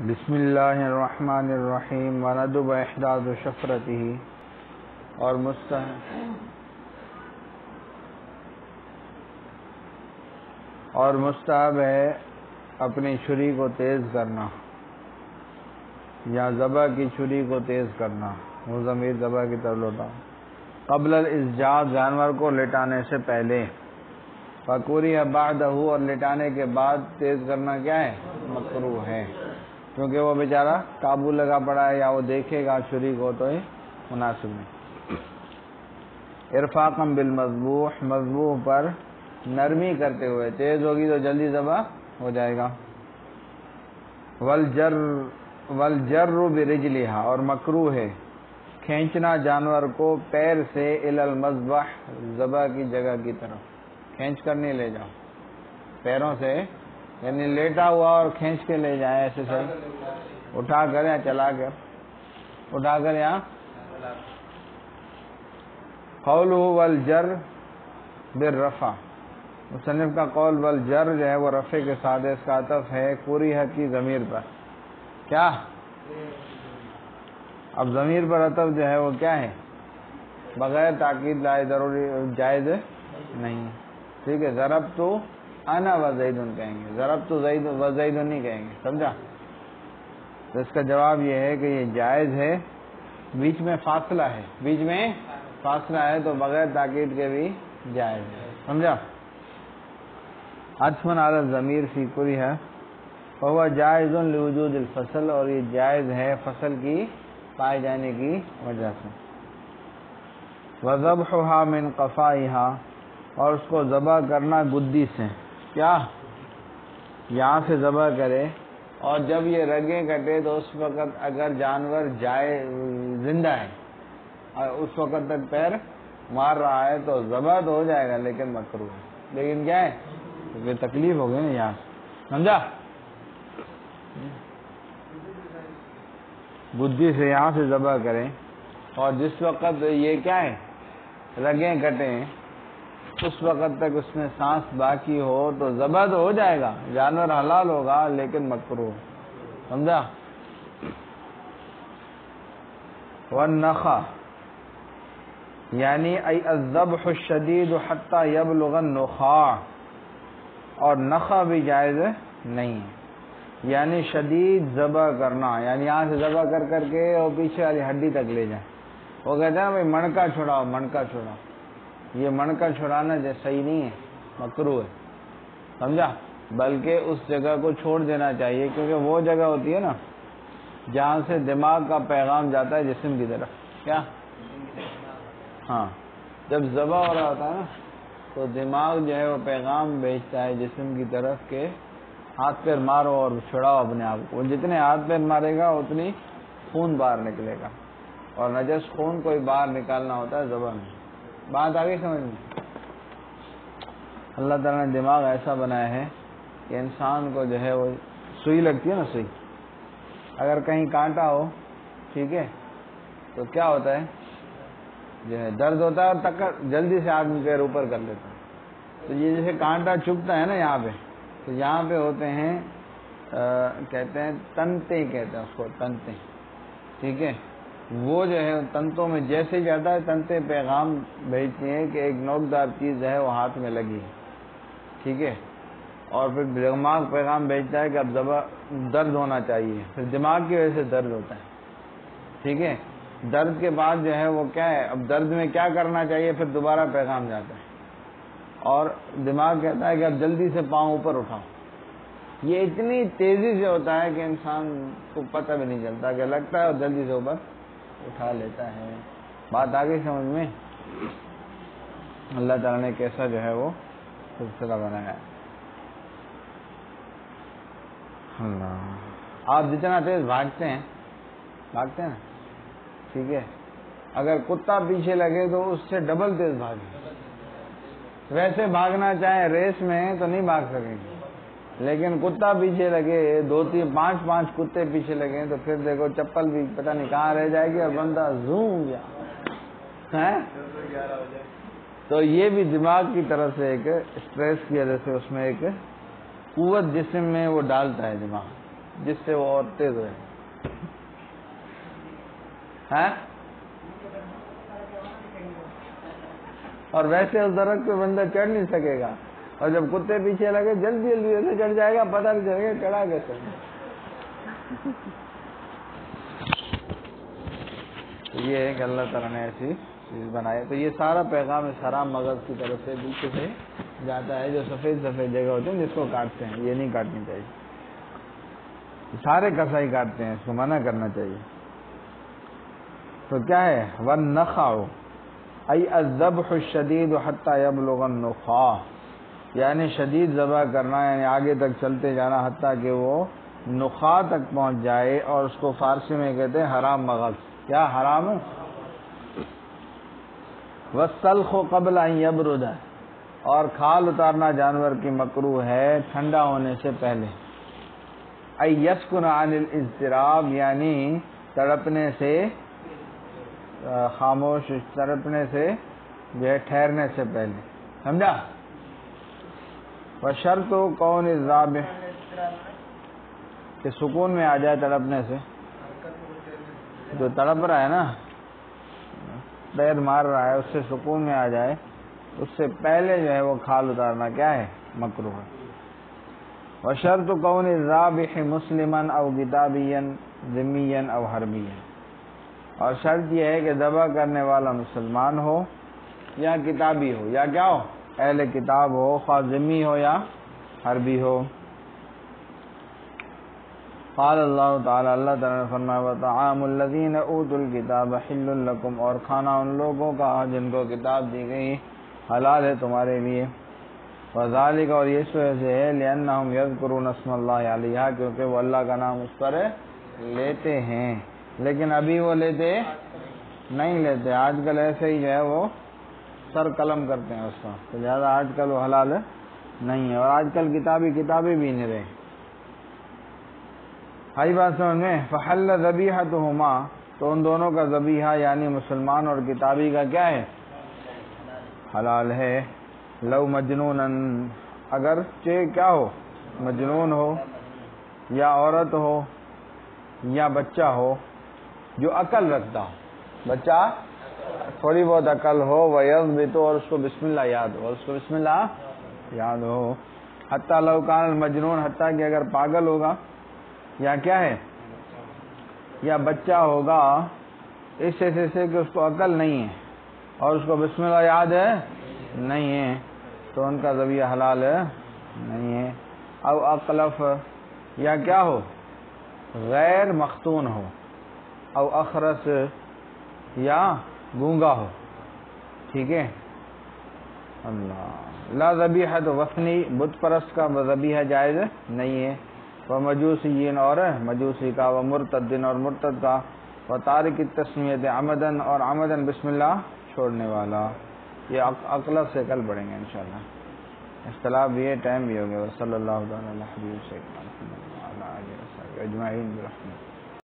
बिस्मिल्लाहिर्रहमानिर्रहीम वनदुब इहदाद शफरती और मुस्तह। और मुस्तहब है अपनी छुरी को तेज करना। या जबा की छुरी को तेज करना। वो जमीर जबा की तरफ़ लौटाओ कबल इजाज जानवर को लेटाने से पहले। फकूरी बादहू और लेटाने के बाद तेज करना क्या है? मकरू है। क्योंकि वो बेचारा काबू लगा पड़ा है या वो देखेगा छुरी को तो ये मुनासिब नहीं। इरफाकम बिल मजबूह मजबूह पर नरमी करते हुए, तेज होगी तो जल्दी जबा हो जाएगा। वल जर, वल जर्रु बिरिजलिहा और मकरू है। खींचना जानवर को पैर से इलल मजबह जबा की जगह की तरफ़। खींच कर नहीं ले जाओ। पैरों से यानी लेटा हुआ और खींच के ले जाए ऐसे सही उठा कर या चला कर। उठा कर या। कौल वल जर बिर रफा। मुसनफ का कौल वल जर जो है वो रफे के साथ इसका अतफ है पूरी हक की जमीर पर। क्या? अब जमीर पर अतफ जो है वो क्या है? बगैर ताकीद लाए ज़रूरी जायज़ नहीं ठीक है, जरब तो आना वजैदुन कहेंगे। जरब तो जईद नहीं कहेंगे। समझा? तो इसका जवाब यह है कि ये जायज़ है। बीच में फासला है। बीच में फासला है तो बगैर ताकीद के भी जायज़ है। समझा? अतफन आला जमीर फीकुरी है। वह जायज़ वजूद फ़सल और ये जायज़ है फ़सल की पाए जाने की वजह से। वजबहा मिन कफ़ा और उसको ज़बा करना गुद्दी से। क्या? यहाँ से ज़बर करे और जब ये रगे कटे तो उस वक़्त अगर जानवर जाए, ज़िंदा है और उस वक़्त तक पैर मार रहा है तो ज़बर तो हो जाएगा, लेकिन मकरू है लेकिन क्या है? क्योंकि तो तकलीफ़ हो गई ना यहाँ समझा? बुद्धि से यहाँ से ज़बर करें और जिस वक़्त ये क्या है, रगे कटे उस वक़्त तक उसमें सांस बाकी हो तो ज़बा तो हो जाएगा। जानवर हलाल होगा, लेकिन मकरू समझा? वन नखा, यानी अजब शदीद हत्ता यब लगन नुखा, और नखा भी जायज़ नहीं यानी शदीद जबा करना, यानी यहाँ से जबा कर करके और पीछे वाली हड्डी तक ले जाए। वो कहते हैं भाई, मणका छुड़ाओ मणका छुड़ाओ। ये मन मणका छुड़ाना सही नहीं है, मकरू है। समझा? बल्कि उस जगह को छोड़ देना चाहिए, क्योंकि वो जगह होती है ना, जहाँ से दिमाग का पैगाम जाता है जिसम की तरफ़ क्या? हाँ। जब जबा हो रहा होता है ना तो दिमाग जो है वो पैगाम भेजता है जिसम की तरफ़ के हाथ पैर मारो और छुड़ाओ अपने आप को। जितने हाथ पैर मारेगा, उतनी खून बाहर निकलेगा। और नजस खून कोई बाहर निकालना होता है जबान में बात आगे समझ में? अल्लाह ताला ने दिमाग ऐसा बनाया है कि इंसान को जो है वो सुई लगती है ना सुई? अगर कहीं कांटा हो ठीक है तो क्या होता है? जो है दर्द होता है और तक जल्दी से आदमी पैर ऊपर कर लेता है। तो ये जैसे कांटा चुभता है ना यहाँ पे तो यहाँ पे होते हैं आ, कहते हैं तनते कहते हैं उसको तनते ठीक है? वो जो है तंतों में जैसे ही जाता है तंते पैगाम भेजती हैं कि एक नोकदार चीज़ है वो हाथ में लगी ठीक है? और फिर दिमाग पैगाम भेजता है कि अब दबा दर्द होना चाहिए। फिर दिमाग की वजह से दर्द होता है। ठीक है? दर्द के बाद जो है वो क्या है? अब दर्द में क्या करना चाहिए? फिर दोबारा पैगाम जाता है। और दिमाग कहता है कि अब जल्दी से पाँव ऊपर उठाओ। ये इतनी तेज़ी से होता है कि इंसान को पता भी नहीं चलता कि लगता है और जल्दी से ऊपर उठा लेता है। बात आ गई समझ में? अल्लाह ताला ने कैसा जो है वो सिलसिला बनाया। आप जितना तेज भागते हैं भागते हैं ठीक है। अगर कुत्ता पीछे लगे तो उससे डबल तेज भागे। वैसे भागना चाहे रेस में तो नहीं भाग सकेंगे। लेकिन कुत्ता पीछे लगे, दो तीन, पाँच पाँच कुत्ते पीछे लगे तो फिर देखो चप्पल भी पता नहीं कहाँ रह जाएगी और बंदा जूम गया। है? तो ये भी दिमाग की तरफ़ से एक स्ट्रेस की वजह से उसमें एक कुत जिसम में वो डालता है दिमाग, जिससे वो और तेज हो। है? और वैसे उस दरख्त पे बंदा चढ़ नहीं सकेगा। और जब कुत्ते पीछे लगे, जल्दी जल्दी ऐसे चढ़ जाएगा, पता नहीं चलेगा, चढ़ा कैसे? तो ये है कि अल्लाह ताला ने ऐसी चीज़ बनाई। तो ये सारा पैगाम इस मगज की तरफ़ से पीछे से जाता है, जो सफ़ेद सफ़ेद जगह होते हैं, जिसको काटते हैं। ये नहीं काटनी चाहिए। सारे कसाई काटते हैं, इसको मना करना चाहिए। तो क्या है? वन न अजब शदीद हत्ता यबलुगन नुखा। यानी शदीद जबा करना, यानी आगे तक चलते जाना, हत्ता कि वो नुखा तक पहुँच जाए और उसको फारसी में कहते हैं हराम मगज। क्या हराम है? वसलख कबल यबरुद। और खाल उतारना जानवर की मकरू है ठंडा होने से पहले। अयस्कुन अनिल इजतराब, यानी तड़पने से खामोश, तड़पने से, जो है ठहरने से पहले। समझा? व शर्त कौन इजाब कि सुकून में आ जाए तड़पने से। जो तड़प रहा है ना पैर मार रहा है, उससे सुकून में आ जाए, उससे पहले जो है वो खाल उतारना क्या है? मकरू है। व शर्त कौन इजाब मुस्लिमन अव किताबियन जिमियन अव हरबियन और शर्त यह है कि दबा करने वाला मुसलमान हो या किताबी हो या क्या हो? अहले किताब हो ख्वाजिमी हो या हरबी हो। क़ाल अल्लाह ताला अल्लाह ताला ने फरमाया वतआमुल्लज़ीन ऊतुल किताब हिल्लुल और खाना उन लोगों का जिनको किताब दी गई, हलाल है तुम्हारे लिए। वजालिक और ये वजह से है लियन्ना हम यज़कुरून अस्मल्लाह अलैहा, क्योंकि वो अल्लाह का नाम उस पर लेते हैं। लेकिन अभी वो लेते नहीं लेते, आजकल ऐसे ही जो है वो सर कलम करते हैं उसका। तो ज़्यादा आजकल वो हलाल नहीं है। और आजकल किताबी किताबें भी नहीं रहे। हाई बात समझ में? फहल जबीहा तो हुमा तो उन दोनों का जबीहा यानी मुसलमान और किताबी का क्या है? हलाल है। लव मजनून अगर चे क्या हो? मजनून हो, या औरत हो, या बच्चा हो, जो अकल रखता हो। बच्चा थोड़ी बहुत अकल हो वयस भी तो और उसको बिस्मिल्लाह याद हो, और उसको बिस्मिल्लाह याद हो। हत्ता लवकान मजनून, हत्ता कि अगर पागल होगा, या क्या है? या बच्चा होगा, इस ऐसे से कि उसको अकल नहीं है, और उसको बिस्मिल्लाह याद है? नहीं है। तो उनका जबिया हलाल है। नहीं है। अब अकलफ या क्या हो? गैर मखतून हो। और अखरस या गूँगा हो। ठीक है? अल्लाह। ला जबी है तो वसनी बुत परस्त का जबी है जायज़ नहीं है। वह मजूसिन और, मजूसी का व मुर्तद्दिन और मुर्तद का। व तारिक तस्मीत आमदन और आमदन बिस्मिल्लाह छोड़ने वाला। ये अकलफ से कल पढ़ेंगे इंशाल्लाह। इख्तलाफ भी है, टाइम भी हो गया। वसल